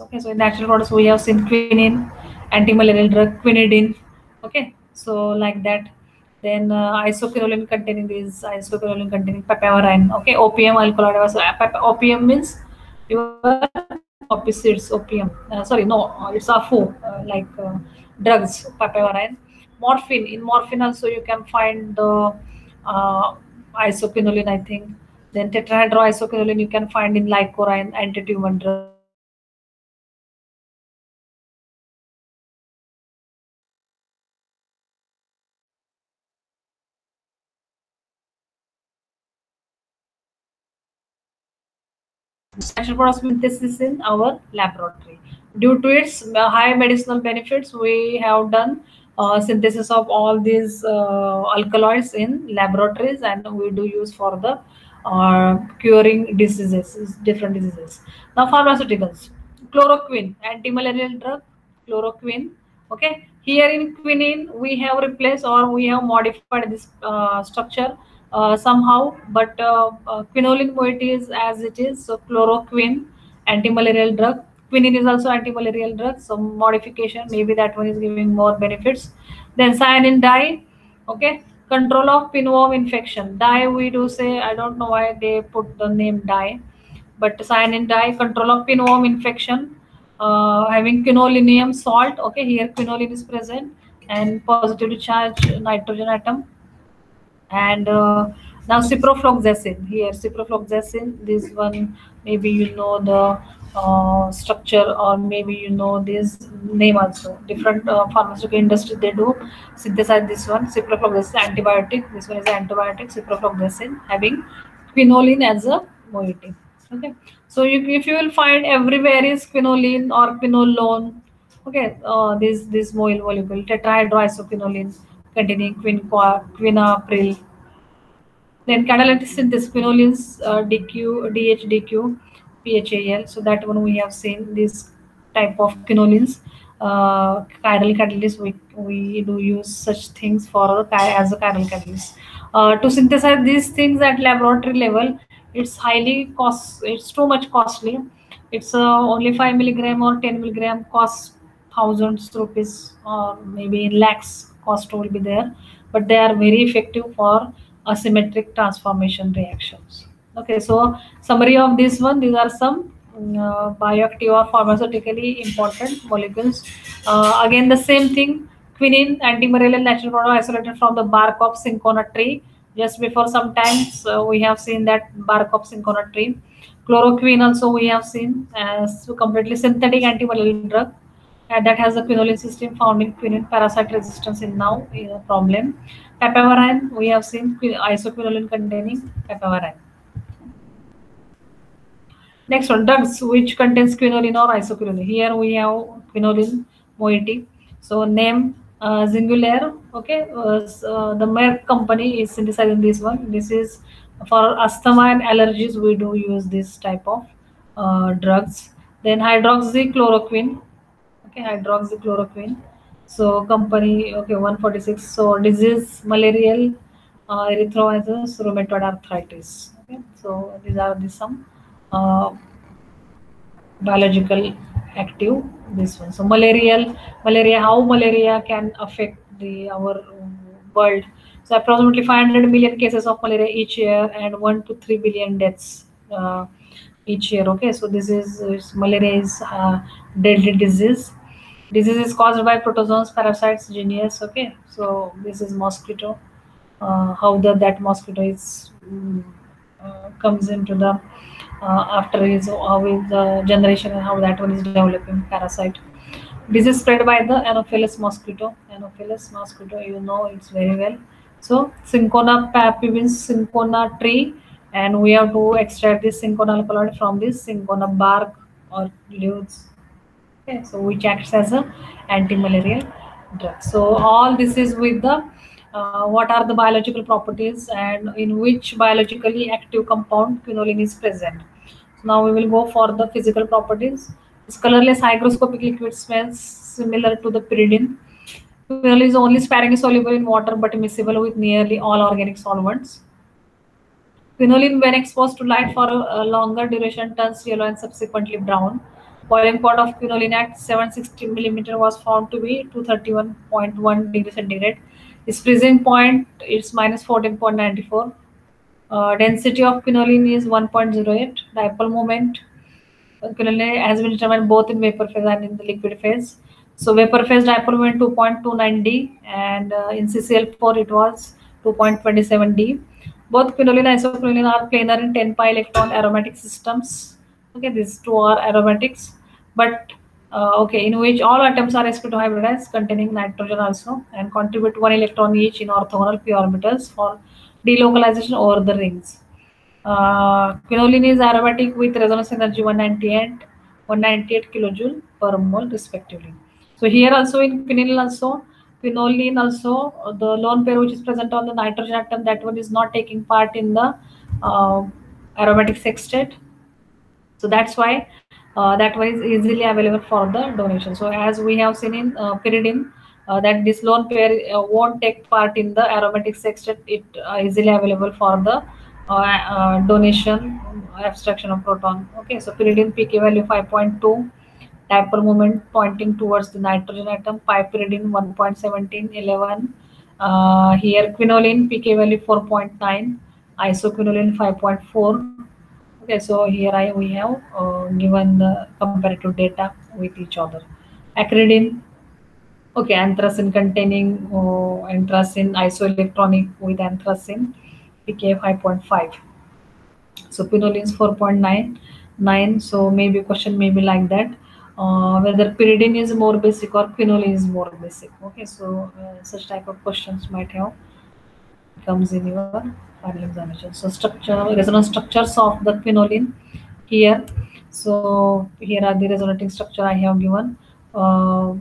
Okay, so in natural products we have seen quinine, anti-malarial drug quinidine. Okay, so like that. Then uh, isoquinoline containing these isoquinoline containing papaverine. Okay, opium alkaloid. So opium means your opposites opium. Uh, sorry, no, it's afu uh, like uh, drugs papaverine. Morphine. In morphine also you can find the uh, isoquinoline. I think then tetrahydroisoquinoline you can find in lycorine anti-tumor drug. Special synthesis in our laboratory. Due to its high medicinal benefits, we have done uh, synthesis of all these uh, alkaloids in laboratories and we do use for the uh, curing diseases, different diseases. Now, pharmaceuticals, chloroquine, anti-malarial drug, chloroquine. Okay, here in quinine, we have replaced or we have modified this uh, structure uh, somehow, but uh, uh, quinoline moiety is as it is. So, chloroquine, anti-malarial drug. Quinine is also anti-malarial drug. So, modification, maybe that one is giving more benefits. Then cyanine dye. Okay, control of pinworm infection dye we do say i don't know why they put the name dye but cyanine dye control of pinworm infection uh, having quinolinium salt okay here quinoline is present and positively charged nitrogen atom and uh, now ciprofloxacin. Here ciprofloxacin this one maybe you know the uh, structure or maybe you know this name also. Different uh, pharmaceutical industry they do synthesize this one ciprofloxacin antibiotic. This one is antibiotic ciprofloxacin having quinoline as a moiety. Okay. So you, if you will find everywhere is quinoline or quinolone okay uh, this this moil molecule tetrahydroisoquinoline containing quin quinapril then catalytic synthesis quinolines uh, dq dhdq PHAL. So that one we have seen this type of quinolines. Uh, chiral catalyst, we, we do use such things for as a chiral catalyst. Uh, to synthesize these things at laboratory level, it's highly cost, it's too much costly. It's uh, only 5 milligram or 10 milligram costs thousands rupees or maybe in lakhs cost will be there, but they are very effective for asymmetric transformation reactions. Okay, so summary of this one, these are some uh, bioactive or pharmaceutically important molecules. Uh, again, the same thing, quinine, antimalarial natural product isolated from the bark of cinchona tree. Just before some times, uh, we have seen that bark of cinchona tree. Chloroquine also we have seen as completely synthetic antimalarial drug and that has a quinoline system found in quinine parasite resistance in now a problem. Papaverine, we have seen isoquinoline containing papaverine. Next one, drugs which contains quinoline or isoquinoline. Here we have quinoline moiety. So name uh, Singulair. Okay, uh, the Merck company is synthesizing this one. This is for asthma and allergies. We do use this type of uh, drugs. Then hydroxychloroquine. Okay, hydroxychloroquine. So company okay 146. So disease malarial, uh, erythroides, rheumatoid arthritis. Okay, so these are the some uh, biological active this one so malarial malaria how malaria can affect the our world so approximately 500 million cases of malaria each year and 1 to 3 billion deaths uh, each year okay so this is, malaria is uh, deadly disease disease is caused by protozoans parasites genius okay so this is mosquito uh, how the that mosquito is um, comes into the uh, after his uh, with the generation and how that one is developing parasite. This is spread by the Anopheles mosquito. Anopheles mosquito, you know it's very well. So Cinchona papi means cinchona tree, and we have to extract this cinchona alkaloid from this cinchona bark or leaves. Okay, so which acts as a anti-malarial drug. So all this is with the uh, what are the biological properties and in which biologically active compound quinoline is present. So now we will go for the physical properties. This colorless hygroscopic liquid smells similar to the pyridine. Quinoline is only sparingly soluble in water but miscible with nearly all organic solvents. Quinoline when exposed to light for a longer duration turns yellow and subsequently brown. Boiling point of quinoline at 760 millimeter was found to be 231.1 degree centigrade. Its freezing point is minus 14.94. Uh, density of quinoline is 1.08. Dipole moment quinoline has been determined both in vapor phase and in the liquid phase. So vapor phase dipole moment 2.29 D and uh, in CCl4 it was 2.27 D. Both quinoline and isoquinoline are planar in 10 pi electron aromatic systems. Okay, these two are aromatics, but uh, okay, in which all atoms are sp2 hybridized containing nitrogen also and contribute one electron each in orthogonal p orbitals for delocalization over the rings. Uh, quinoline is aromatic with resonance energy 198, 198 kilojoule per mole respectively. So here also in quinoline also, quinoline also, the lone pair which is present on the nitrogen atom, that one is not taking part in the uh, aromatic sextet. So that's why uh, that is easily available for the donation. So as we have seen in uh, pyridine, uh, that this lone pair uh, won't take part in the aromatic sextet, it uh, easily available for the uh, donation abstraction of proton. Okay, so pyridine pK value 5.2 dipole moment pointing towards the nitrogen atom, pyridine 1.17, 11. Uh, here quinoline pK value 4.9, isoquinoline 5.4. Okay, so here I we have uh, given the comparative data with each other. Acridine, okay, anthracene containing uh, anthracene isoelectronic with anthracene, pK 5.5. So quinoline is 4.9, 9. So maybe question may be like that uh, whether pyridine is more basic or quinoline is more basic. Okay, so uh, such type of questions might have comes in your final examination. So structure, resonance structures of the quinoline here. So here are the resonating structure I have given. Uh,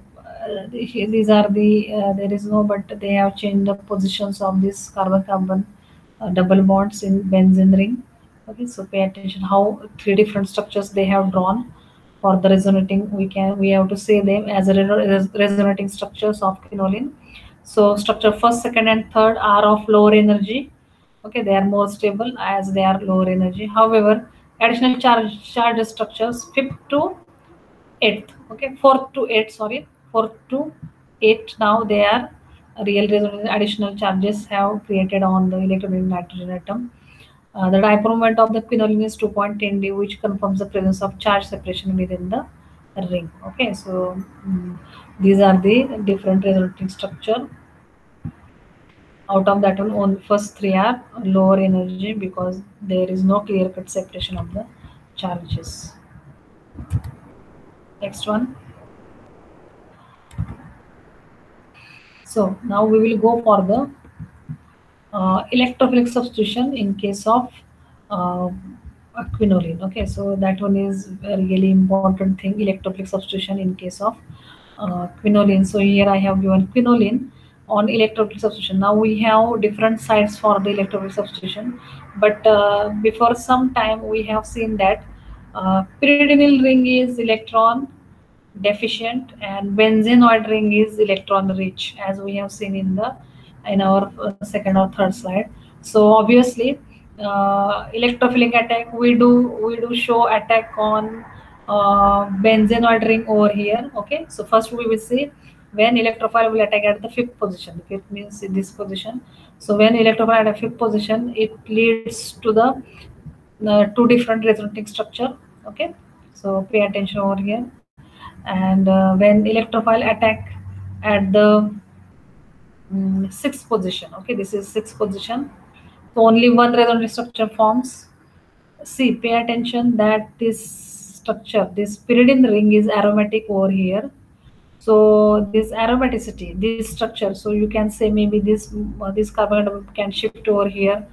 these are the uh, there is no but they have changed the positions of this carbon carbon uh, double bonds in benzene ring okay so pay attention how three different structures they have drawn for the resonating we can we have to say them as a resonating structures of quinoline so structure first second and third are of lower energy. Okay they are more stable as they are lower energy. However additional charge charge structures fifth to eighth. Okay fourth to eighth sorry. Fourth to eight now they are real resonance additional charges have created on the electronegative nitrogen atom. Uh, the dipole moment of the quinoline is 2.10 D, which confirms the presence of charge separation within the ring. Okay, so um, these are the different resulting structure. Out of that one, on first three are lower energy because there is no clear-cut separation of the charges. Next one. So now we will go for the uh, electrophilic substitution in case of uh, quinoline. Okay, so that one is a really important thing, electrophilic substitution in case of uh, quinoline. So here I have given quinoline on electrophilic substitution. Now we have different sites for the electrophilic substitution, but uh, before some time we have seen that uh, ring is electron deficient and benzenoid ring is electron rich as we have seen in the in our uh, second or third slide. So obviously, uh, electrophilic attack we do we do show attack on uh, benzene ring over here. Okay, so first we will see when electrophile will attack at the fifth position. Fifth means in this position. So when electrophile at a fifth position, it leads to the uh, two different resonating structure. Okay, so pay attention over here. And uh, when electrophile attack at the um, sixth position okay this is sixth position so only one resonant structure forms see pay attention that this structure. This pyridine ring is aromatic over here. So this aromaticity this structure. So you can say maybe this uh, this carbon can shift over here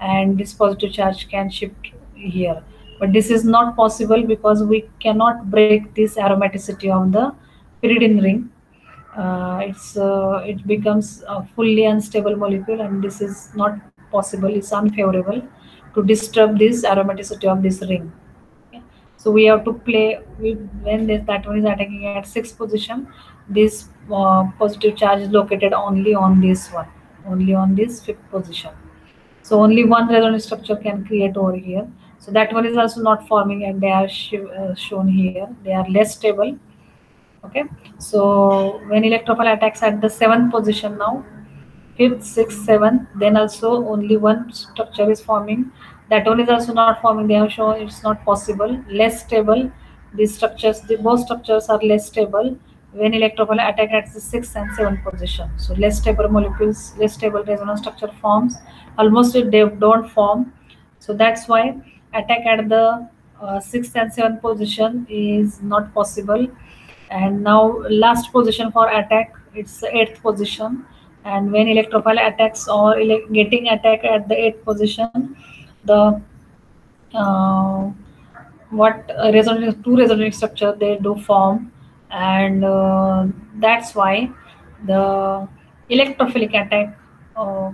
and this positive charge can shift here. But this is not possible because we cannot break this aromaticity of the pyridine ring. Uh, it's uh, it becomes a fully unstable molecule and this is not possible. It's unfavorable to disturb this aromaticity of this ring? So we have to play when this, that one is attacking at sixth position this uh, positive charge is located only on this one only on this fifth position. So only one resonance structure can create over here. So that one is also not forming and they are sh uh, shown here. They are less stable. Okay. So when electrophile attacks at the seventh position now fifth sixth seventh then also only one structure is forming that one is also not forming they have shown it's not possible. Less stable. These structures the both structures are less stable. When electrophile attack at the sixth and seventh position. So less stable molecules less stable resonance structure forms. Almost they don't form. So that's why attack at the uh, sixth and seventh position is not possible. And now last position for attack it's eighth position. And when electrophile attacks or ele getting attack at the eighth position the uh, what resonating two resonating structure they do form and uh, that's why the electrophilic attack uh,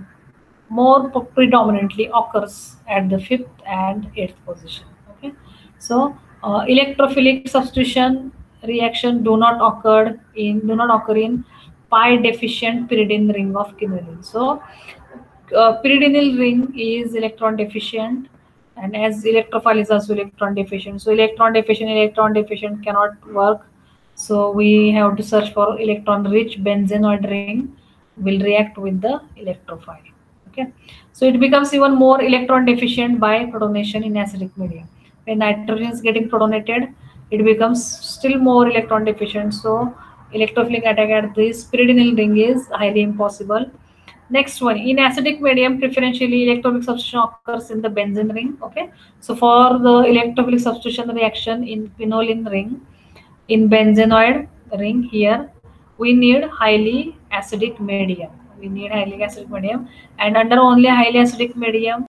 more predominantly occurs at the fifth and eighth position okay? So uh, electrophilic substitution reaction do not occur in do not occur in pi deficient pyridine ring of quinoline so uh, pyridinyl ring is electron deficient and as electrophile is also electron deficient. So electron deficient electron deficient cannot work. So we have to search for electron rich benzenoid ring will react with the electrophile okay? So it becomes even more electron deficient by protonation in acidic medium. When nitrogen is getting protonated it becomes still more electron deficient. So electrophilic attack at this pyridinyl ring is highly impossible next one in acidic medium preferentially electrophilic substitution occurs in the benzene ring okay? So for the electrophilic substitution reaction in quinoline ring in benzenoid ring here we need highly acidic medium. We need highly acidic medium. And under only highly acidic medium